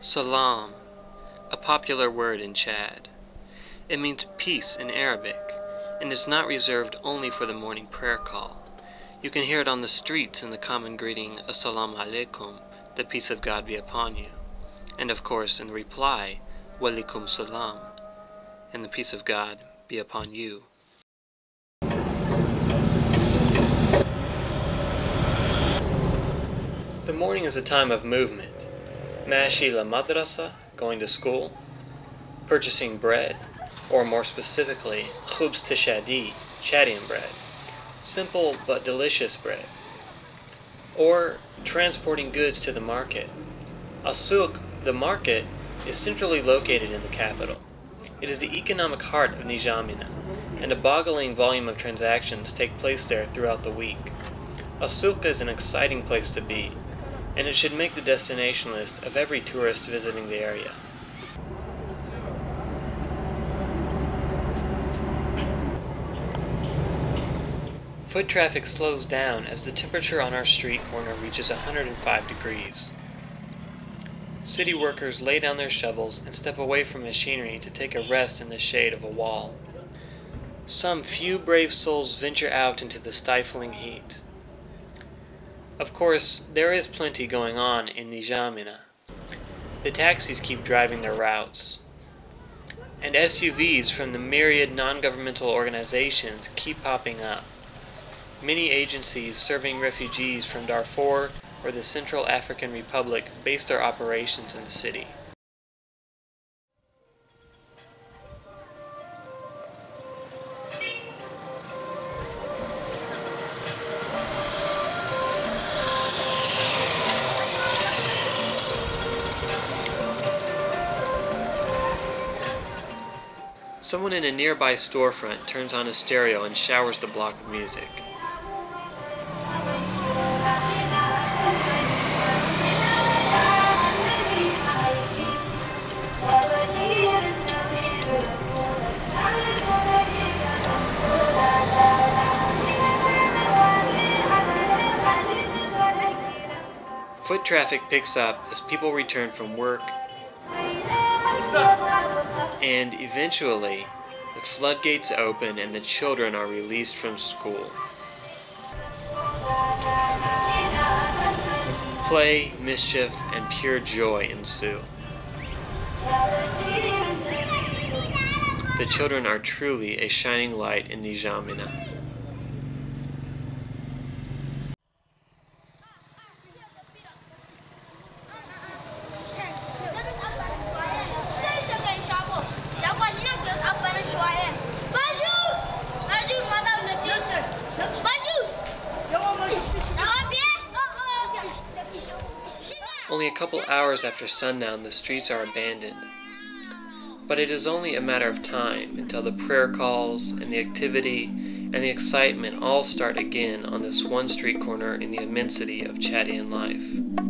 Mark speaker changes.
Speaker 1: Salam, a popular word in Chad. It means peace in Arabic and is not reserved only for the morning prayer call. You can hear it on the streets in the common greeting Assalamu alaikum, the peace of God be upon you, and of course in the reply Walaikum salam, and the peace of God be upon you. The morning is a time of movement. Mashi la madrasa, going to school, purchasing bread, or more specifically, khubz tishadi, Chadian bread, simple but delicious bread, or transporting goods to the market. Asuk, the market, is centrally located in the capital. It is the economic heart of N'Djamena, and a boggling volume of transactions take place there throughout the week. Asuk is an exciting place to be, and it should make the destination list of every tourist visiting the area. Foot traffic slows down as the temperature on our street corner reaches 105 degrees. City workers lay down their shovels and step away from machinery to take a rest in the shade of a wall. Some few brave souls venture out into the stifling heat. Of course, there is plenty going on in N'Djamena. The taxis keep driving their routes. And SUVs from the myriad non governmental organizations keep popping up. Many agencies serving refugees from Darfur or the Central African Republic base their operations in the city. Someone in a nearby storefront turns on a stereo and showers the block with music. Foot traffic picks up as people return from work, and eventually, the floodgates open and the children are released from school. Play, mischief, and pure joy ensue. The children are truly a shining light in N'Djamena. Only a couple hours after sundown, the streets are abandoned. But it is only a matter of time until the prayer calls and the activity and the excitement all start again on this one street corner in the immensity of Chadian life.